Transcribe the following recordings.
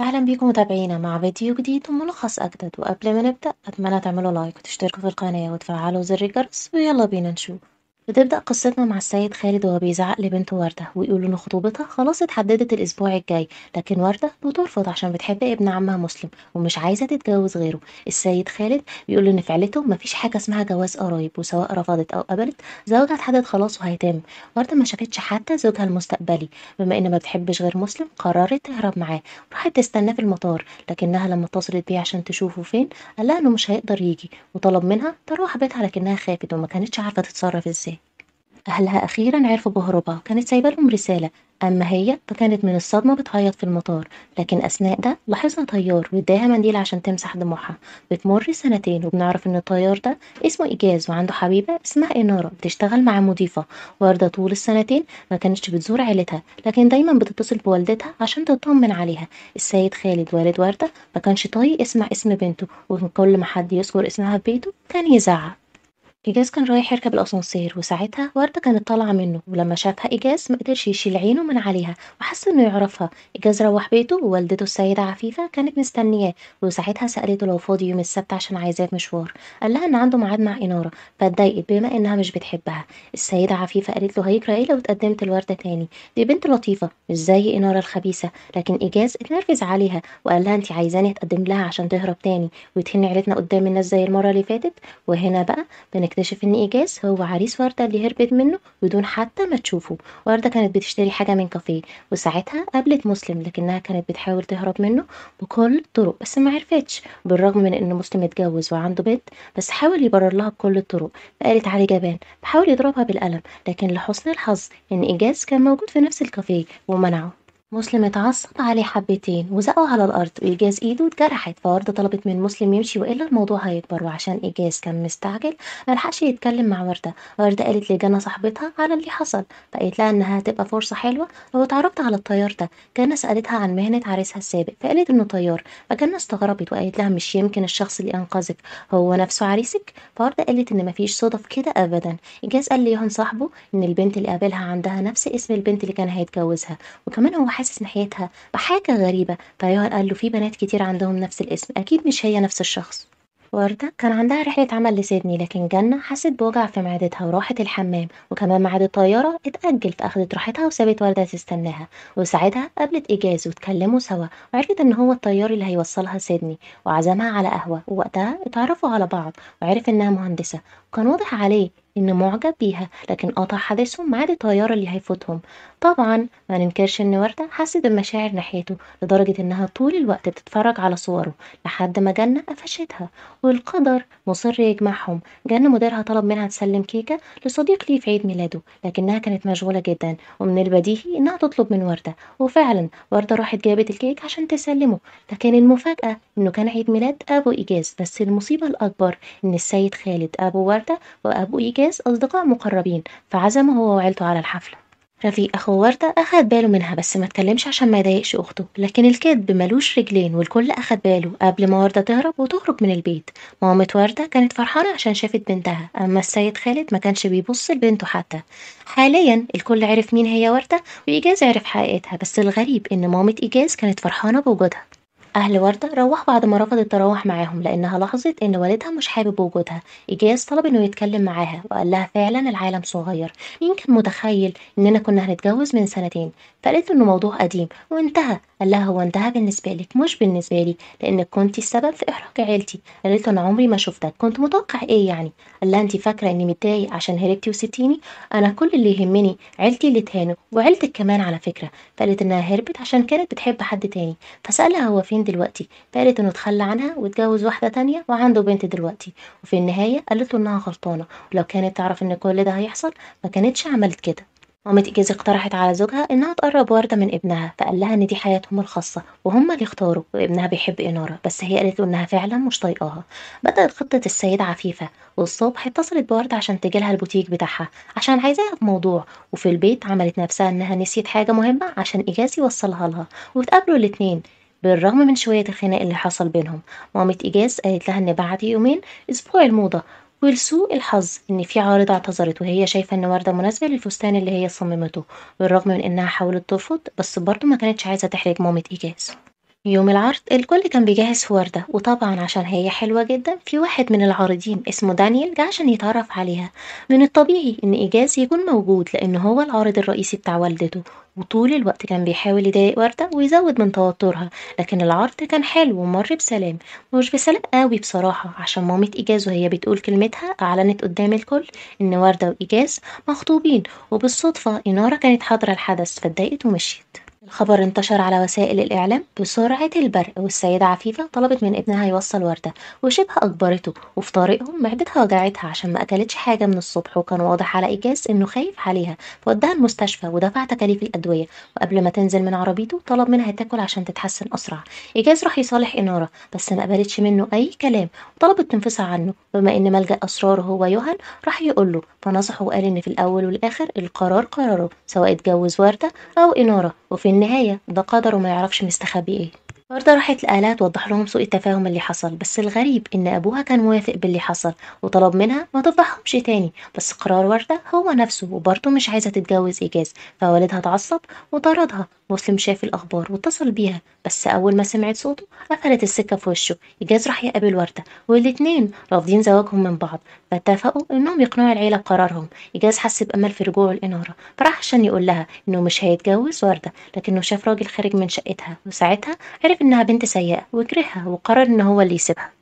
أهلا بيكم متابعينا مع فيديو جديد وملخص أجدد وقبل ما نبدأ أتمنى تعملوا لايك وتشتركوا في القناة وتفعلوا زر الجرس ويلا بينا نشوف. بتبدأ قصتنا مع السيد خالد وهو بيزعق لبنته وردة ويقول إن خطوبتها خلاص اتحددت الأسبوع الجاي لكن وردة بترفض عشان بتحب ابن عمها مسلم ومش عايزة تتجوز غيره. السيد خالد بيقول إن في عيلته مفيش حاجة اسمها جواز قرايب وسواء رفضت أو قبلت زواجها اتحدد خلاص وهيتم. وردة ما شافتش حتى زوجها المستقبلي. بما إن ما بتحبش غير مسلم قررت تهرب معاه وراحت تستناه في المطار لكنها لما اتصلت بيه عشان تشوفه فين قال لها إنه مش هيقدر يجي وطلب منها تروح بيتها لكنها خافت وما كانتش عارفة تتصرف إزاي. أهلها أخيرا عرفوا بهروبها. كانت سايبة لهم رسالة. أما هي فكانت من الصدمة بتعيط في المطار. لكن أثناء ده لاحظها طيار واداها منديل عشان تمسح دموعها. بتمر سنتين وبنعرف إن الطيار ده اسمه إيجاز وعنده حبيبة اسمها إنارة بتشتغل مع مضيفة. واردة طول السنتين ما كانتش بتزور عيلتها لكن دايما بتتصل بوالدتها عشان تطمن عليها. السيد خالد والد وردة ما كانش طايق يسمع اسم بنته وكان كل ما حد يذكر اسمها في بيته كان يزعق. إيجاز كان رايح يركب الأسانسير وساعتها وردة كانت طالعة منه ولما شافها إيجاز مقدرش يشيل عينه من عليها وحس إنه يعرفها. إيجاز روح بيته ووالدته السيدة عفيفة كانت مستنياه وساعتها سألته لو فاضي يوم السبت عشان عايزاه في مشوار. قال لها إن عنده ميعاد مع إنارة فاتضايقت بما إنها مش بتحبها. السيدة عفيفة قالت له هيجرى إيه لو اتقدمت لوردة تاني؟ دي بنت لطيفة مش زي إنارة الخبيثة. لكن إيجاز اتنرفز عليها وقال لها أنت عايزاني أتقدم لها عشان تهرب تاني وتهن عيلتنا قدام الناس زي المرة اللي فاتت. وهنا بقى بنكتشف إن إيجاز هو عريس وردة اللي هربت منه بدون حتى ما تشوفه. وردة كانت بتشتري حاجة من كافيه وساعتها قابلت مسلم لكنها كانت بتحاول تهرب منه بكل الطرق بس ما عرفتش. بالرغم من إن مسلم اتجوز وعنده بنت بس حاول يبرر لها بكل الطرق فقالت عليه جبان بحاول يضربها بالقلم لكن لحسن الحظ إن إيجاز كان موجود في نفس الكافيه ومنعه. مسلم اتعصب عليه حبتين وزقه على الأرض. وإيجاز إيده اتجرحت فوردة طلبت من مسلم يمشي وإلا الموضوع هيكبر. وعشان إيجاز كان مستعجل ملحقش يتكلم مع وردة. وردة قالت لجنى صاحبتها على اللي حصل فقالت لها إنها هتبقى فرصة حلوة. لو اتعرفت على الطيار ده جنى سألتها عن مهنة عريسها السابق فقالت إنه طيار. فجنى استغربت وقالت لها مش يمكن الشخص اللي أنقذك هو نفسه عريسك؟ فوردة قالت إن مفيش صدف كده أبدا. إيجاز قال ليهان صاحبه إن البنت اللي قابلها عندها نفس اسم البنت اللي كان هيتجوزها. وكمان هو حاسس ناحيتها بحاجة غريبة. فيوهان قال له في بنات كتير عندهم نفس الاسم. أكيد مش هي نفس الشخص. وردة كان عندها رحلة عمل لسيدني لكن جنة حست بوجع في معدتها وراحت الحمام وكمان ميعاد الطيارة اتأجل فأخدت راحتها وسابت وردة تستناها. وساعتها قابلت إيجاز واتكلموا سوا. وعرفت إن هو الطيار اللي هيوصلها سيدني. وعزمها على قهوة. ووقتها اتعرفوا على بعض. وعرف إنها مهندسة. وكان واضح عليه إنه معجب بيها لكن قطع حديثهم ميعاد الطيارة اللي هيفوتهم. طبعا ما ننكرش إن وردة حست بمشاعر ناحيته لدرجة إنها طول الوقت بتتفرج على صوره لحد ما جنة قفشتها. والقدر مصر يجمعهم. جنة مديرها طلب منها تسلم كيكة لصديق ليه في عيد ميلاده لكنها كانت مشغولة جدا ومن البديهي إنها تطلب من وردة. وفعلا وردة راحت جابت الكيك عشان تسلمه لكن المفاجأة إنه كان عيد ميلاد أبو إيجاز. بس المصيبة الأكبر إن السيد خالد أبو وردة وأبو إيجاز أصدقاء مقربين فعزمه هو وعيلته على الحفلة رفيق أخو وردة أخد باله منها بس ما اتكلمش عشان ما يضايقش أخته. لكن الكذب ملوش رجلين والكل أخد باله قبل ما وردة تهرب وتخرج من البيت. مامة وردة كانت فرحانة عشان شافت بنتها أما السيد خالد ما كانش بيبص لبنته حتى. حاليا الكل عرف مين هي وردة وإيجاز عرف حقيقتها بس الغريب إن مامة إيجاز كانت فرحانة بوجودها. أهل وردة روحوا بعد ما رفضت تروح معاهم لأنها لاحظت إن والدها مش حابب وجودها. إيجاز طلب إنه يتكلم معاها وقال لها فعلا العالم صغير. مين كان متخيل إننا كنا هنتجوز من سنتين؟ فقالت إنه موضوع قديم. وانتهى. قال لها هو انتهى بالنسبة لك مش بالنسبة لي لأنك كنتي السبب في إحراج عيلتي. قالت له أنا عمري ما شفتك. كنت متوقع إيه يعني؟ قال لها أنت فاكرة إني متضايق عشان هربتي وسبتيني؟ أنا كل اللي يهمني عيلتي اللي تهانوا وعيلتك كمان على فكرة. فقالت إنها هربت عشان كانت بتحب حد تاني. فسألها هو فين دلوقتي. فقالت إنه اتخلى عنها واتجوز واحدة تانية وعنده بنت دلوقتي. وفي النهاية قالت له إنها غلطانة. ولو كانت تعرف إن كل ده هيحصل ما كانتش عملت كده. مامة إيجاز اقترحت على زوجها إنها تقرب وردة من ابنها فقال لها إن دي حياتهم الخاصة وهم اللي اختاروا وابنها بيحب إنارة بس هي قالت له إنها فعلا مش طايقاها. بدأت خطة السيدة عفيفة والصبح اتصلت بوردة عشان تجيلها البوتيك بتاعها عشان عايزاها في موضوع. وفي البيت عملت نفسها إنها نسيت حاجة مهمة عشان إيجاز يوصلها لها. واتقابلوا الاتنين. بالرغم من شوية الخناق اللي حصل بينهم. مامة إيجاز قالت لها إن بعد يومين أسبوع الموضة. ولسوء الحظ إن في عارضة اعتذرت وهي شايفة إن وردة مناسبة للفستان اللي هي صممته بالرغم من إنها حاولت ترفض بس برضه ما كانتش عايزة تحرج مامة إيجاز. يوم العرض الكل كان بيجهز في وردة وطبعا عشان هي حلوة جدا في واحد من العارضين اسمه دانيال جه عشان يتعرف عليها. من الطبيعي إن إيجاز يكون موجود لأن هو العارض الرئيسي بتاع والدته. وطول الوقت كان بيحاول يضايق وردة ويزود من توترها لكن العرض كان حلو ومر بسلام. مش بسلام قوي بصراحة عشان مامة إيجاز وهي بتقول كلمتها أعلنت قدام الكل إن وردة وإيجاز مخطوبين وبالصدفة إنارة كانت حاضرة الحدث فاتضايقت ومشيت. الخبر انتشر على وسائل الإعلام بسرعة البرق والسيدة عفيفة طلبت من ابنها يوصل وردة وشبه أجبرته وفي طريقهم معدتها وجعتها عشان ما أكلتش حاجة من الصبح وكان واضح على إيجاز إنه خايف عليها فوداها المستشفى ودفع تكاليف الأدوية وقبل ما تنزل من عربيته طلب منها تاكل عشان تتحسن أسرع. إيجاز راح يصالح إنارة بس ما قبلتش منه أي كلام وطلبت تنفصل عنه بما إن ملجأ أسراره هو يوهان راح يقوله فنصحه وقال إن في الأول والآخر القرار قراره سواء اتجوز وردة أو إنارة. وفي النهاية ده قدر وما يعرفش مستخبي إيه. وردة راحت لآلاء توضح لهم سوء التفاهم اللي حصل بس الغريب إن أبوها كان موافق باللي حصل وطلب منها ما تفضحهمش تاني بس قرار وردة هو نفسه وبرضه مش عايزة تتجوز إيجاز فوالدها اتعصب وطردها مسلم شاف الأخبار واتصل بيها بس أول ما سمعت صوته قفلت السكة في وشه إيجاز راح يقابل وردة والاتنين رافضين زواجهم من بعض فاتفقوا إنهم يقنعوا العيلة بقرارهم إيجاز حس بأمل في رجوعه الإنارة فراح عشان يقول لها إنه مش هيتجوز وردة لكنه شاف راجل خارج من شقتها وساعتها عرف إنها بنت سيئة وكرهها وقرر إن هو اللي يسيبها.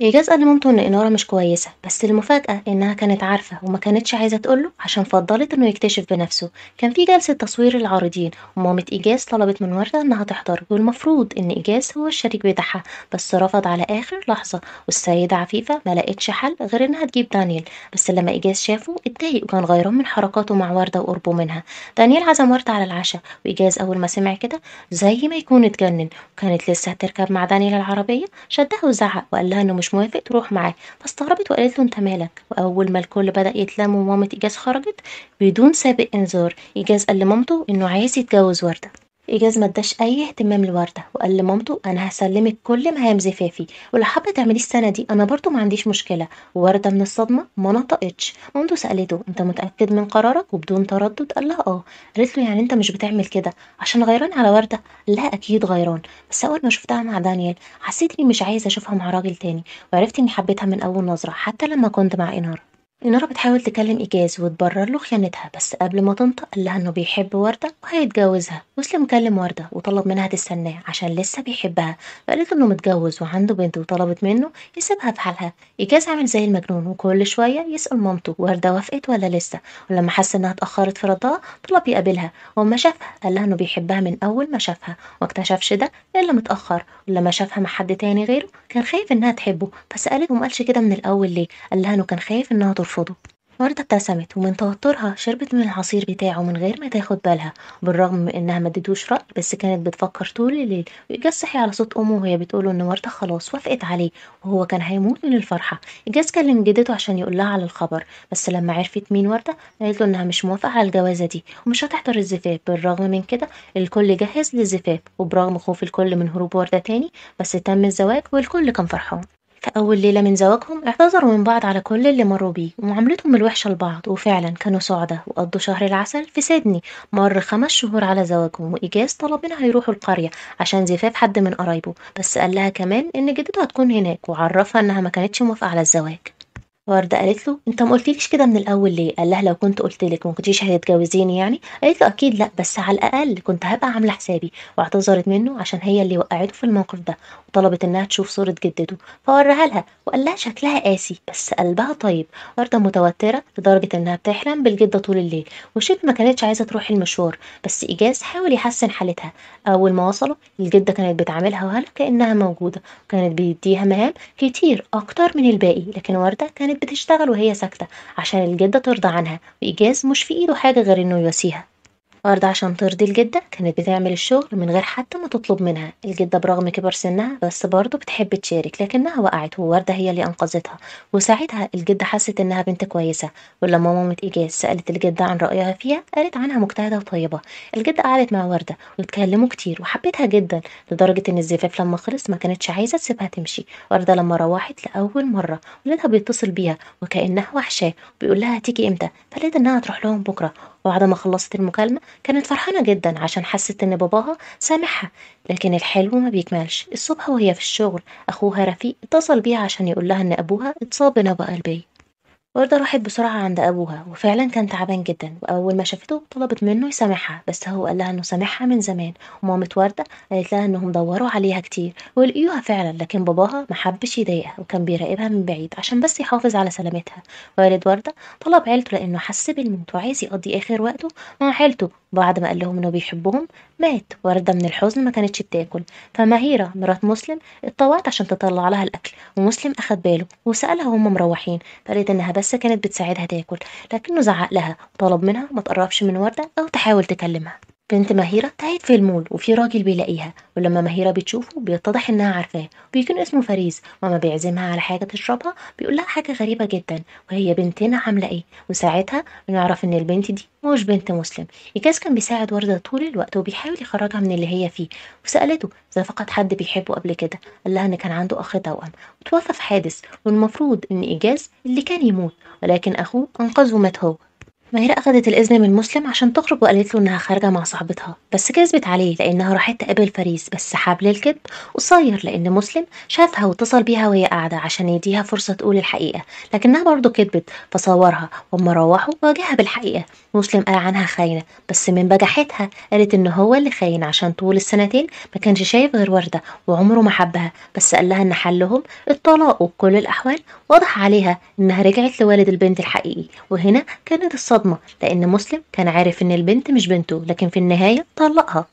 إيجاز قال لمامته إن إنارة مش كويسة بس المفاجأة إنها كانت عارفة وما كانتش عايزة تقوله عشان فضلت إنه يكتشف بنفسه. كان في جلسة تصوير العارضين ومامة إيجاز طلبت من وردة إنها تحضر والمفروض إن إيجاز هو الشريك بتاعها بس رفض على آخر لحظة والسيدة عفيفة ما لقتش حل غير إنها تجيب دانيال بس لما إيجاز شافه اتضايق وكان غيران من حركاته مع وردة وقربه منها. دانيال عزم وردة على العشاء وإيجاز أول ما سمع كده زي ما يكون اتجنن وكانت لسه هتركب مع دانيال العربية شدها وزعق وقال لها إنه مش موافق تروح معاه. فاستغربت وقالت له أنت مالك؟ وأول ما الكل بدأ يتلم ومامة إيجاز خرجت بدون سابق إنذار. إيجاز قال لمامته إنه عايز يتجوز وردة. إيجاز ما اداش أي اهتمام لوردة وقال لمامته أنا هسلمك كل مهام زفافي ولو حابة تعمليه السنة دي أنا برضو ما عنديش مشكلة. ووردة من الصدمة ما نطقتش. مامته سألته أنت متأكد من قرارك؟ وبدون تردد قال لها آه. قالت له يعني أنت مش بتعمل كده. عشان غيران على وردة؟ لا أكيد غيران. بس أول ما شفتها مع دانيال حسيت إني مش عايزة أشوفها مع راجل تاني. وعرفت إني حبيتها من أول نظرة حتى لما كنت مع إنارة. إنارة بتحاول تكلم إيجاز وتبرر له خيانتها بس قبل ما تنطق قال لها إنه بيحب وردة وهيتجوزها. مسلم كلم وردة وطلب منها تستناه عشان لسه بيحبها. فقالت إنه متجوز وعنده بنت وطلبت منه يسيبها في حالها. إيجاز عامل زي المجنون وكل شوية يسأل مامته وردة وافقت ولا لسه؟ ولما حس إنها اتأخرت في ردها طلب يقابلها. وأما شافها قال لها إنه بيحبها من أول ما شافها. واكتشفش ده إلا متأخر. ولما شافها مع حد تاني غيره كان خايف إنها تحبه فسألته ومقالش كده من الأول ليه؟ قال لها إنه كان خايف إنها ترفضه. وردة ابتسمت ومن توترها شربت من العصير بتاعه من غير ما تاخد بالها بالرغم من إنها ما ادتوش رأي بس كانت بتفكر طول الليل. وإيجاز صحي على صوت أمه وهي بتقوله إن وردة خلاص وافقت عليه وهو كان هيموت من الفرحة. إيجاز كلم جدته عشان يقول لها على الخبر بس لما عرفت مين وردة قالت له إنها مش موافقة على الجوازة دي ومش هتحضر الزفاف. بالرغم من كده الكل جهز للزفاف وبرغم خوف الكل من هروب وردة تاني بس تم الزواج والكل كان فرحان. في أول ليلة من زواجهم اعتذروا من بعض على كل اللي مروا بيه ومعاملتهم الوحشة لبعض وفعلا كانوا سعداء وقضوا شهر العسل في سيدني مر خمس شهور على زواجهم وإيجاز طلب منها يروحوا القرية عشان زفاف حد من قرايبه بس قال لها كمان إن جدته هتكون هناك وعرفها إنها ما كانتش موافقة على الزواج. وردة قالت له أنت ما قلتليش كده من الأول ليه؟ قال لها لو كنت قلت لك ما كنتيش هتتجوزيني يعني؟ قالت له أكيد لأ بس على الأقل كنت هبقى عاملة حسابي. واعتذرت منه عشان هي اللي وقعته في الموقف ده وطلبت إنها تشوف صورة جدته فوريها لها وقال لها شكلها قاسي بس قلبها طيب. وردة متوترة لدرجة إنها بتحلم بالجدة طول الليل وشبه ما كانتش عايزة تروح المشوار بس إيجاز حاول يحسن حالتها. أول ما وصلوا الجدة كانت بتعاملها وهلا كأنها موجودة وكانت بيديها مهام كتير أكتر من الباقي لكن وردة كانت بتشتغل وهي ساكتة عشان الجدة ترضى عنها وإيجاز مش في إيده حاجة غير إنه يواسيها. وردة عشان ترضي الجدة كانت بتعمل الشغل من غير حتى ما تطلب منها. الجدة برغم كبر سنها بس برضه بتحب تشارك لكنها وقعت ووردة هي اللي أنقذتها. وساعتها الجدة حست إنها بنت كويسة ولما مامة إيجاز سألت الجدة عن رأيها فيها قالت عنها مجتهدة وطيبة. الجدة قعدت مع وردة واتكلموا كتير وحبتها جدا لدرجة إن الزفاف لما خلص ما كانتش عايزة تسيبها تمشي. وردة لما روحت لأول مرة ولادها بيتصل بيها وكأنها وحشاه بيقول لها هتيجي إمتى؟ فقالت إنها تروح لهم بكرة. وبعد ما خلصت المكالمة كانت فرحانة جدا عشان حست إن باباها سامحها لكن الحلو ما بيكملش. الصبح وهي في الشغل أخوها رفيق اتصل بيها عشان يقول لها إن أبوها اتصاب بنبأ قلبية. وردة راحت بسرعة عند أبوها وفعلا كان تعبان جدا وأول ما شافته طلبت منه يسامحها بس هو قال لها إنه سامحها من زمان ومامة وردة قالت لها إنهم دوروا عليها كتير ولقيوها فعلا لكن باباها محبش يضايقها وكان بيراقبها من بعيد عشان بس يحافظ على سلامتها. والد وردة طلب عيلته لأنه حس بالموت وعايز يقضي آخر وقته مع عيلته بعد ما قال لهم إنه بيحبهم مات وردة من الحزن ما كانتش بتاكل. فمهيرة مرات مسلم اتطوعت عشان تطلع لها الأكل ومسلم أخد باله وسألها وهم مروحين. فقالت إنها بس كانت بتساعدها تاكل لكنه زعق لها وطلب منها ما تقربش من وردة أو تحاول تكلمها. بنت مهيرة تاهت في المول وفي راجل بيلاقيها ولما مهيرة بتشوفه بيتضح إنها عارفاه وبيكون اسمه فريز وما بيعزمها على حاجة تشربها بيقول لها حاجة غريبة جدا وهي بنتنا عاملة إيه؟ وساعتها بنعرف إن البنت دي مش بنت مسلم. إيجاز كان بيساعد وردة طول الوقت وبيحاول يخرجها من اللي هي فيه. وسألته إذا فقد حد بيحبه قبل كده؟ قال لها إن كان عنده أخ توأم. وتوفى في حادث والمفروض إن إيجاز اللي كان يموت ولكن أخوه أنقذه ومات هو. مهيرة أخدت الإذن من مسلم عشان تخرج وقالت له إنها خارجة مع صاحبتها بس كذبت عليه لأنها راحت تقابل فريز بس حبل الكذب قصير لأن مسلم شافها واتصل بيها وهي قاعدة عشان يديها فرصة تقول الحقيقة لكنها برضه كذبت فصورها وأما روحوا واجهها بالحقيقة مسلم قال عنها خاينة بس من بجاحتها قالت إن هو اللي خاين عشان طول السنتين ما كانش شايف غير وردة وعمره ما حبها بس قال لها إن حلهم الطلاق وبكل الأحوال واضح عليها إنها رجعت لوالد البنت الحقيقي وهنا كانت الصدمة لأن مسلم كان عارف إن البنت مش بنته لكن في النهاية طلقها.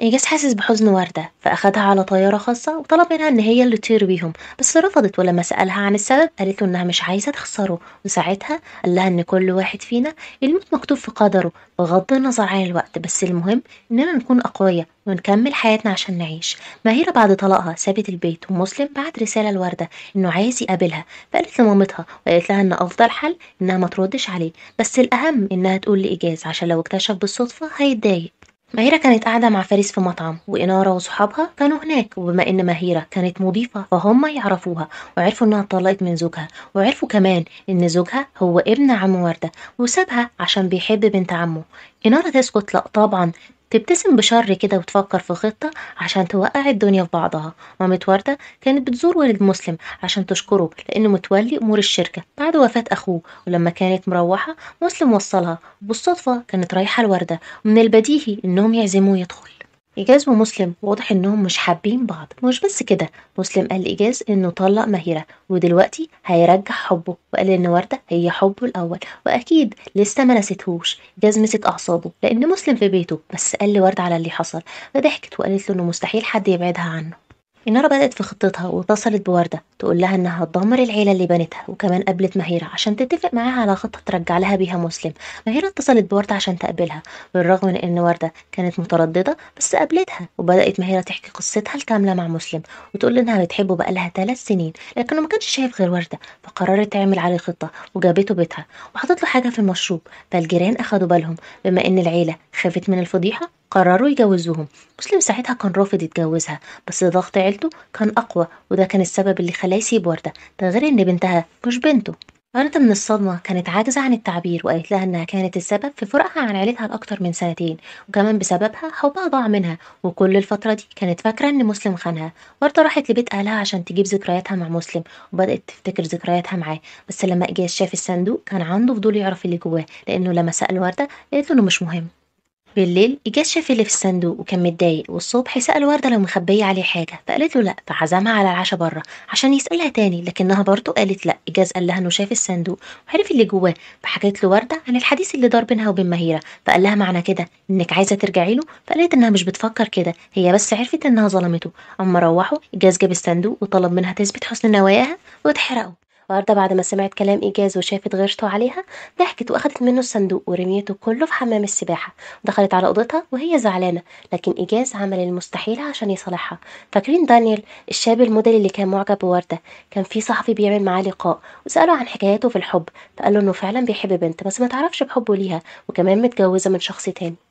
إيجاز حاسس بحزن وردة فأخدها على طيارة خاصة وطلب منها إن هي اللي تطير بيهم. بس رفضت ولما سألها عن السبب قالت له إنها مش عايزة تخسره. وساعتها قال لها إن كل واحد فينا الموت مكتوب في قدره بغض النظر عن الوقت. بس المهم إننا نكون أقوياء ونكمل حياتنا عشان نعيش. ماهرة بعد طلاقها سابت البيت ومسلم بعت رسالة لوردة إنه عايز يقابلها. فقالت لمامتها وقالت لها إن أفضل حل إنها ما تردش عليه. بس الأهم إنها تقول لإيجاز عشان لو اكتشف بالصدفة هيتضايق. مهيرة كانت قاعدة مع فارس في مطعم وإنارة وصحابها كانوا هناك وبما إن مهيرة كانت مضيفة فهم يعرفوها وعرفوا إنها اتطلقت من زوجها وعرفوا كمان إن زوجها هو ابن عم وردة وسابها عشان بيحب بنت عمه. إنارة تسكت لأ طبعا تبتسم بشر كده وتفكر في خطة عشان توقع الدنيا في بعضها. مامة وردة كانت بتزور والد مسلم عشان تشكره لأنه متولي أمور الشركة بعد وفاة أخوه ولما كانت مروحة مسلم وصلها. وبالصدفة كانت رايحة لوردة ومن البديهي إنهم يعزموه يدخل. إيجاز ومسلم واضح إنهم مش حابين بعض. مش بس كده مسلم قال لإيجاز إنه طلق مهيرة ودلوقتي هيرجع حبه وقال إن وردة هي حبه الأول وأكيد لسه ما نسيتهوش. إيجاز مسك أعصابه لأن مسلم في بيته بس قال لوردة على اللي حصل. فضحكت وقالت له إنه مستحيل حد يبعدها عنه. إنارة بدأت في خطتها واتصلت بوردة تقول لها إنها هتدمر العيلة اللي بنتها وكمان قابلت مهيرة عشان تتفق معاها على خطة ترجع لها بيها مسلم. مهيرة اتصلت بوردة عشان تقابلها بالرغم من إن وردة كانت مترددة بس قابلتها وبدأت مهيرة تحكي قصتها الكاملة مع مسلم وتقول إنها بتحبه بقالها ثلاث سنين لكنه ما كانش شايف غير وردة فقررت تعمل عليه خطة وجابته بيتها وحطت له حاجة في المشروب فالجيران أخدوا بالهم بما إن العيلة خافت من الفضيحة قرروا يجوزوهم. مسلم ساعتها كان رافض يتجوزها بس ضغط عيلته كان أقوى وده كان السبب اللي خلاه يسيب وردة. ده غير إن بنتها مش بنته. وردة من الصدمة كانت عاجزة عن التعبير وقالت لها إنها كانت السبب في فراقها عن عيلتها لأكتر من سنتين وكمان بسببها حبها ضاع منها وكل الفترة دي كانت فاكرة إن مسلم خانها. وردة راحت لبيت أهلها عشان تجيب ذكرياتها مع مسلم وبدأت تفتكر ذكرياتها معاه. بس لما إجاز شاف الصندوق كان عنده فضول يعرف اللي جواه لأنه لما سأل وردة قالت له إنه مش مهم. بالليل إيجاز شاف اللي في الصندوق وكان متضايق والصبح سأل وردة لو مخبية عليه حاجة فقالت له لأ فعزمها على العشاء بره عشان يسألها تاني لكنها برضه قالت لأ إيجاز قال لها إنه شاف الصندوق وعرف اللي جواه فحكت له وردة عن الحديث اللي دار بينها وبين مهيرة فقال لها معنى كده إنك عايزة ترجعي له فقالت إنها مش بتفكر كده هي بس عرفت إنها ظلمته أما روحوا إيجاز جاب الصندوق وطلب منها تثبت حسن نواياها وتحرقه وردة بعد ما سمعت كلام إيجاز وشافت غيرته عليها ضحكت وأخدت منه الصندوق ورميته كله في حمام السباحة. دخلت على أوضتها وهي زعلانة لكن إيجاز عمل المستحيل عشان يصالحها. فاكرين دانيال الشاب الموديل اللي كان معجب بوردة؟ كان في صحفي بيعمل معاه لقاء وسأله عن حكاياته في الحب فقال له إنه فعلا بيحب بنت بس ما تعرفش بحبه ليها وكمان متجوزة من شخص تاني.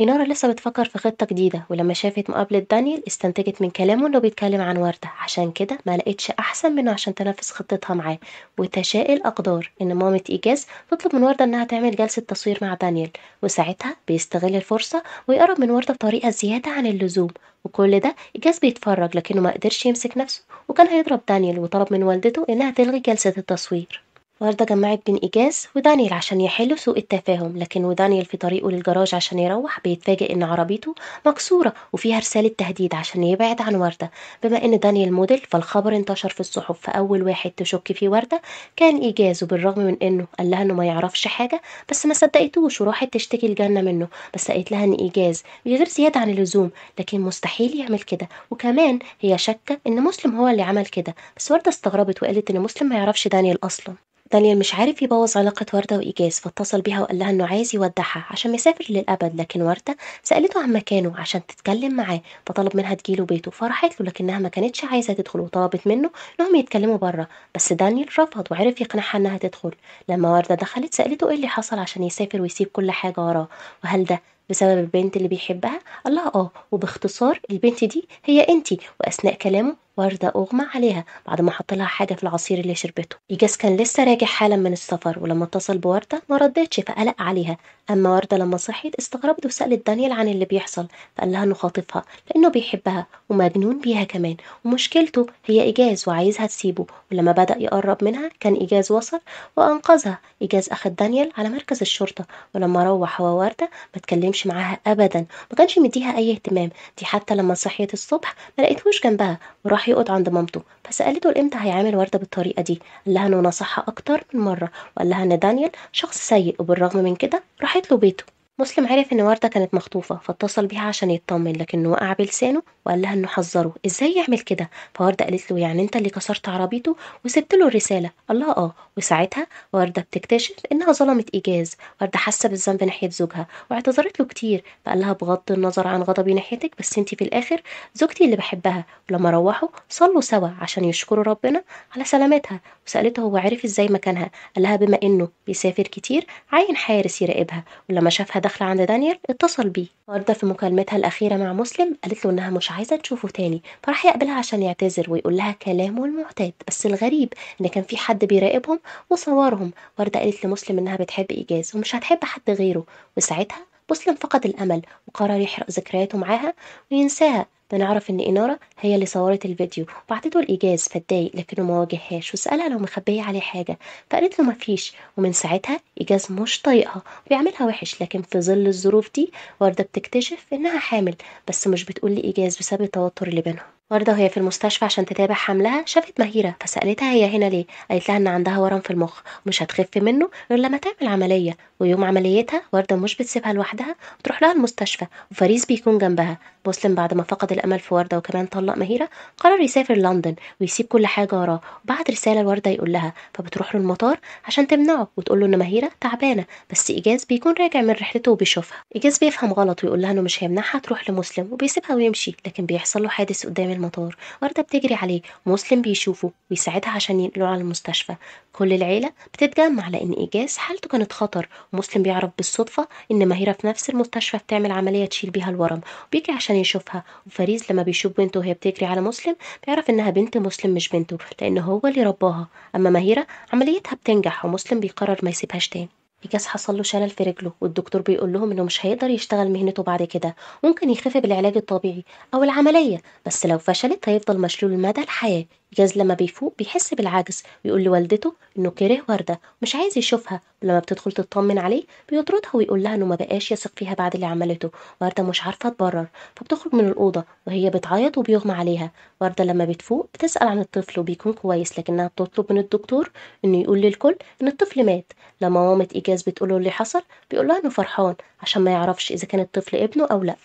إنارة لسه بتفكر في خطة جديدة ولما شافت مقابلة دانيال استنتجت من كلامه إنه بيتكلم عن وردة. عشان كده ما لقيتش أحسن منه عشان تنفذ خطتها معاه. وتشاء الأقدار إن مامة إيجاز تطلب من وردة إنها تعمل جلسة تصوير مع دانيال وساعتها بيستغل الفرصة ويقرب من وردة بطريقة زيادة عن اللزوم. وكل ده إيجاز بيتفرج لكنه ما قدرش يمسك نفسه وكان هيضرب دانيال وطلب من والدته إنها تلغي جلسة التصوير. وردة جمعت بين إيجاز ودانيال عشان يحلوا سوء التفاهم لكن ودانيال في طريقه للجراج عشان يروح بيتفاجئ إن عربيته مكسورة وفيها رسالة تهديد عشان يبعد عن وردة. بما إن دانيال موديل فالخبر انتشر في الصحف فأول واحد تشك فيه وردة كان إيجاز وبالرغم من إنه قال لها إنه ما يعرفش حاجة بس ما صدقتوش وراحت تشتكي الجنة منه. بس قالت لها إن إيجاز بيغير زيادة عن اللزوم لكن مستحيل يعمل كده. وكمان هي شاكة إن مسلم هو اللي عمل كده بس وردة استغربت وقالت إن مسلم ما يعرفش دانيال أصلا. دانيال مش عارف يبوظ علاقة وردة وإيجاز فاتصل بيها وقال لها إنه عايز يودعها عشان مسافر للأبد لكن وردة سألته عن مكانه عشان تتكلم معاه فطلب منها تجيله بيته فراحت له لكنها ما كانتش عايزة تدخل وطلبت منه إنهم يتكلموا بره بس دانيال رفض وعرف يقنعها إنها تدخل. لما وردة دخلت سألته إيه اللي حصل عشان يسافر ويسيب كل حاجة وراه وهل ده بسبب البنت اللي بيحبها؟ قال لها آه وباختصار البنت دي هي أنتي وأثناء كلامه وردة أغمى عليها بعد ما حط لها حاجة في العصير اللي شربته. إيجاز كان لسه راجع حالا من السفر ولما اتصل بوردة ما ردتش فقلق عليها. أما وردة لما صحيت استغربت وسألت دانيال عن اللي بيحصل فقال لها إنه خاطفها لأنه بيحبها ومجنون بيها كمان. ومشكلته هي إيجاز وعايزها تسيبه ولما بدأ يقرب منها كان إيجاز وصل وأنقذها. إيجاز أخد دانيال على مركز الشرطة ولما روح هو وردة ما اتكلمش معاها أبدا ما كانش مديها أي اهتمام. دي حتى لما صحيت الصبح ما لقيتهوش جنبها وراح يقعد عند مامته. فسألته إمتى هيعامل وردة بالطريقة دي. قال لها انه نصحها أكتر من مرة. وقال لها إن دانيال شخص سيء وبالرغم من كده راحت له بيته. مسلم عرف إن وردة كانت مخطوفة فاتصل بيها عشان يطمن لكنه وقع بلسانه وقال لها إنه حذره. إزاي يعمل كده؟ فوردة قالت له يعني أنت اللي كسرت عربيته وسبت له الرسالة. قال لها آه. وساعتها وردة بتكتشف إنها ظلمت إيجاز. وردة حاسة بالذنب ناحية زوجها واعتذرت له كتير. فقال لها بغض النظر عن غضبي ناحيتك بس أنت في الآخر زوجتي اللي بحبها. ولما روحوا صلوا سوا عشان يشكروا ربنا على سلامتها. وسألته هو عرف إزاي مكانها. قال لها بما إنه بيسافر كتير عين حارس يراقبها. ولما شافها داخلة عند دانيال اتصل بيه. وردة في مكالمتها الأخيرة مع مسلم قالت له إنها مش عايزة تشوفه تاني فراح يقابلها عشان يعتذر ويقول لها كلامه المعتاد. بس الغريب إن كان في حد بيراقبهم وصورهم. وردة قالت لمسلم إنها بتحب إيجاز ومش هتحب حد غيره. وساعتها مسلم فقد الأمل وقرر يحرق ذكرياته معاها وينساها. بنعرف إن إنارة هي اللي صورت الفيديو وبعتته لإيجاز فاتضايق لكنه ما واجههاش وسألها لو مخبية عليه حاجة. فقالت له مفيش ومن ساعتها إيجاز مش طايقها وبيعملها وحش لكن في ظل الظروف دي وردة بتكتشف إنها حامل بس مش بتقول لإيجاز بسبب التوتر اللي بينهم. وردة وهي في المستشفى عشان تتابع حملها شافت مهيرة فسألتها هي هنا ليه؟ قالت لها إن عندها ورم في المخ ومش هتخف منه غير لما تعمل عملية. ويوم عمليتها وردة مش بتسيبها لوحدها وتروح لها المستشفى وفريز بيكون جنبها. مسلم بعد ما فقد الأمل في وردة وكمان طلق مهيرة قرر يسافر لندن ويسيب كل حاجة وراه وبعت رسالة لوردة يقول لها فبتروح له المطار عشان تمنعه وتقول له إن مهيرة تعبانة بس إيجاز بيكون راجع من رحلته وبيشوفها. إيجاز بيفهم غلط ويقول لها إنه مش هيمنعها تروح لمسلم وبيسيبها ويمشي لكن بيحصل له حادث قدام المطار. وردة بتجري عليه ومسلم بيشوفه ويساعدها عشان ينقلوه على المستشفى. كل العيلة بتتجمع لأن إيجاز حالته كانت خطر ومسلم بيعرف بالصدفة إن مهيرة في نفس المستشفى بتعمل عملية تشيل بيها الورم وبيجري عشان يشوفها. وفريز لما بيشوف بنته وهي بتجري على مسلم بيعرف إنها بنت مسلم مش بنته لأن هو اللي رباها. أما مهيرة عمليتها بتنجح ومسلم بيقرر ما يسيبهاش تاني. إيجاز حصل له شلل في رجله والدكتور بيقول لهم إنه مش هيقدر يشتغل مهنته بعد كده. ممكن يخف بالعلاج الطبيعي أو العملية بس لو فشلت هيفضل مشلول مدى الحياة. إيجاز لما بيفوق بيحس بالعجز ويقول لوالدته إنه كره وردة مش عايز يشوفها. ولما بتدخل تطمن عليه بيطردها ويقول لها إنه ما بقاش يثق فيها بعد اللي عملته. وردة مش عارفة تبرر فبتخرج من الأوضة وهي بتعيط وبيغمى عليها. وردة لما بتفوق بتسأل عن الطفل وبيكون كويس لكنها بتطلب من الدكتور إنه يقول للكل إن الطفل مات. لما مامة إيجاز بتقوله اللي حصل بيقول لها إنه فرحان عشان ما يعرفش إذا كان الطفل ابنه أو لأ.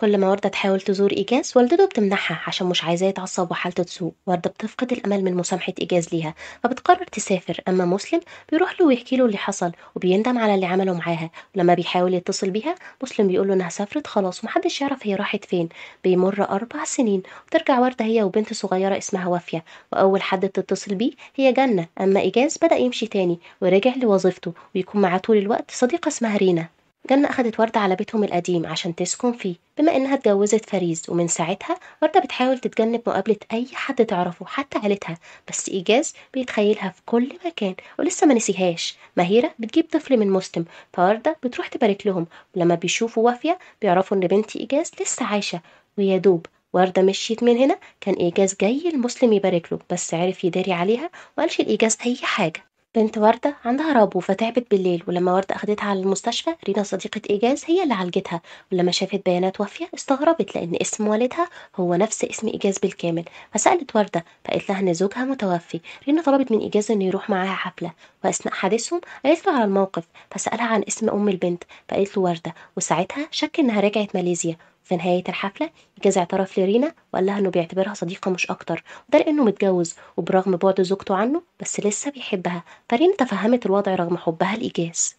كل ما وردة تحاول تزور إيجاز والدته بتمنعها عشان مش عايزاه يتعصب وحالته تسوء. وردة بتفقد الأمل من مسامحة إيجاز ليها فبتقرر تسافر. أما مسلم بيروح له ويحكي له اللي حصل وبيندم على اللي عمله معاها. ولما بيحاول يتصل بيها مسلم بيقول له إنها سافرت خلاص ومحدش يعرف هي راحت فين. بيمر أربع سنين وترجع وردة هي وبنت صغيرة اسمها وافية. وأول حد تتصل بيه هي جنة. أما إيجاز بدأ يمشي تاني ورجع لوظيفته ويكون معاه طول الوقت صديقة اسمها رينا. جنة أخدت وردة على بيتهم القديم عشان تسكن فيه. بما إنها اتجوزت فريز ومن ساعتها وردة بتحاول تتجنب مقابلة أي حد تعرفه حتى عيلتها. بس إيجاز بيتخيلها في كل مكان ولسه ما نسيهاش. مهيرة بتجيب طفل من مسلم فوردة بتروح تبارك لهم. ولما بيشوفوا وافية بيعرفوا إن بنت إيجاز لسه عايشة. ويا دوب وردة مشيت من هنا كان إيجاز جاي المسلم يبارك له بس عرف يداري عليها وقالش الإيجاز أي حاجة. بنت وردة عندها ربو فتعبت بالليل ولما وردة أخدتها على المستشفى رينا صديقة إيجاز هي اللي عالجتها ولما شافت بيانات وافية استغربت لأن اسم والدها هو نفس اسم إيجاز بالكامل. فسألت وردة فقالت لها إن زوجها متوفي. رينا طلبت من إيجاز إنه يروح معاها حفلة وأثناء حديثهم قالت له على الموقف فسألها عن اسم أم البنت فقالت له وردة وساعتها شك إنها رجعت ماليزيا. في نهاية الحفلة إيجاز اعترف لرينا وقال لها إنه بيعتبرها صديقة مش أكتر وده لأنه متجوز وبرغم بعد زوجته عنه بس لسه بيحبها فرينا تفهمت الوضع رغم حبها لإيجاز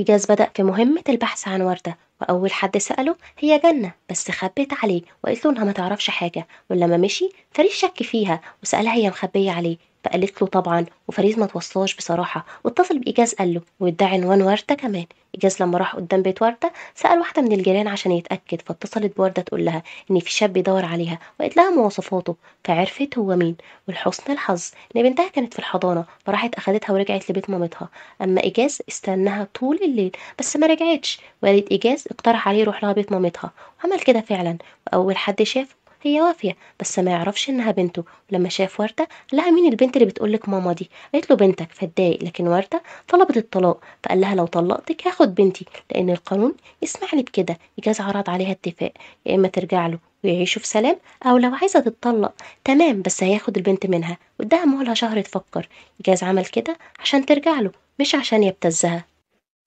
إيجاز بدأ في مهمة البحث عن وردة وأول حد سأله هي جنة بس خبت عليه وقالت له إنها ما تعرفش حاجة ولما مشي فريد شك فيها وسألها هي مخبية عليه فقالت له طبعا وفريد ما توصلهاش بصراحة. واتصل بإيجاز قال له وادعى عنوان وردة كمان. إيجاز لما راح قدام بيت وردة سأل واحدة من الجيران عشان يتأكد فاتصلت بوردة تقول لها إن في شاب بيدور عليها وقالت لها مواصفاته. فعرفت هو مين. ولحسن الحظ إن بنتها كانت في الحضانة فراحت أخدتها ورجعت لبيت مامتها. أما إيجاز استناها طول الليل بس ما رجعتش. والد إيجاز اقترح عليه يروح لها بيت مامتها وعمل كده فعلا. وأول حد شافه هي وافية بس ما يعرفش إنها بنته. ولما شاف وردة لقى مين البنت اللي بتقولك ماما دي؟ قالت له بنتك. فاتضايق لكن وردة طلبت الطلاق. فقال لها لو طلقتك هاخد بنتي لأن القانون يسمح لي بكده إيجاز عرض عليها اتفاق. يا إما ترجع له ويعيشوا في سلام أو لو عايزة تتطلق. تمام بس هياخد البنت منها. واداها مهلة شهر تفكر. إيجاز عمل كده عشان ترجع له مش عشان يبتزها.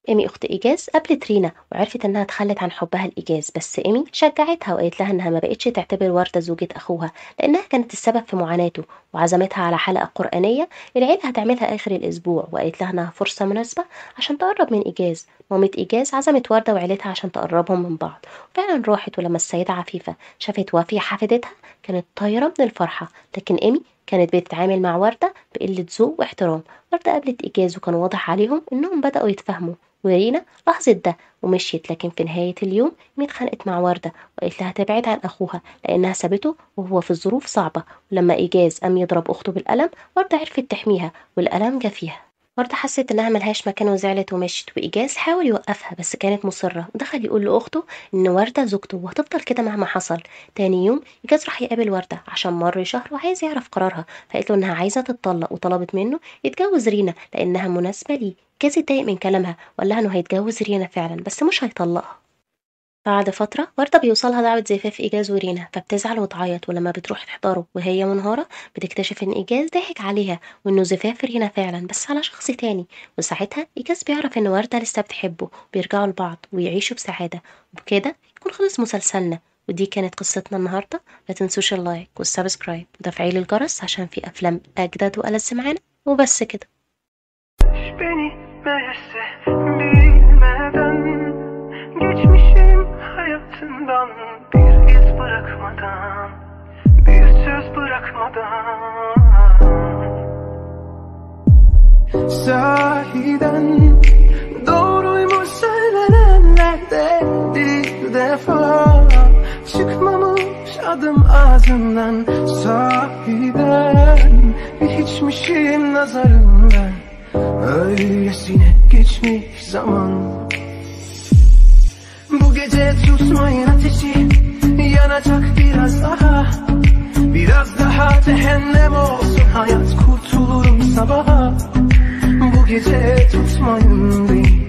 إيمي أخت إيجاز قابلت رينا وعرفت إنها تخلت عن حبها لإيجاز بس إيمي شجعتها وقالت لها إنها ما بقتش تعتبر وردة زوجة أخوها لأنها كانت السبب في معاناته وعزمتها على حلقة قرآنية العيلة هتعملها آخر الأسبوع وقالت لها إنها فرصة مناسبة عشان تقرب من إيجاز. مامة إيجاز عزمت وردة وعيلتها عشان تقربهم من بعض وفعلا راحت ولما السيدة عفيفة شافت وافية حفيدتها كانت طايرة من الفرحة لكن إيمي كانت بتتعامل مع وردة بقلة ذوق واحترام. وردة قابلت إيجاز وكان واضح عليهم إنهم بدأوا يتفاهموا. ورينا لاحظت ده ومشيت لكن في نهاية اليوم مين اتخانقت مع وردة وقالت لها تبعد عن أخوها لأنها سابته وهو في الظروف صعبة. ولما إيجاز قام يضرب أخته بالقلم وردة عرفت تحميها والقلم جه فيها. وردة حست إنها ملهاش مكان وزعلت ومشت. وإيجاز حاول يوقفها بس كانت مصرة. ودخل يقول لأخته إن وردة زوجته وهتفضل كده مهما حصل. تاني يوم إيجاز راح يقابل وردة عشان مر شهر وعايز يعرف قرارها. فقالت له إنها عايزة تتطلق وطلبت منه يتجوز رينا لأنها مناسبة ليه. إيجاز اتضايق من كلامها وقال لها إنه هيتجوز رينا فعلا بس مش هيطلقها. بعد فترة وردة بيوصلها دعوة زفاف إيجاز ورينا فبتزعل وتعيط ولما بتروح تحضره وهي منهارة بتكتشف إن إيجاز ضحك عليها وإنه زفاف رينا فعلا بس على شخص تاني. وساعتها إيجاز بيعرف إن وردة لسه بتحبه بيرجعوا لبعض ويعيشوا بسعادة. وبكده يكون خلص مسلسلنا ودي كانت قصتنا النهاردة. ما تنسوش ال like وال subscribe وتفعيل الجرس عشان في أفلام أجدد وألذ معانا. وبس كده. Meğerse bilmeden Geçmişim hayatından Bir iz bırakmadan Bir söz bırakmadan. Sahiden Doğruymuş söylenenlerde Bir defa Çıkmamış adım ağzından Sahiden hiçmişim nazarından Öylesine geçmiş zaman. Bu gece tutmayın ateşi Yanacak biraz daha. Biraz daha cehennem olsun hayat Kurtulurum sabaha. Bu gece tutmayın beni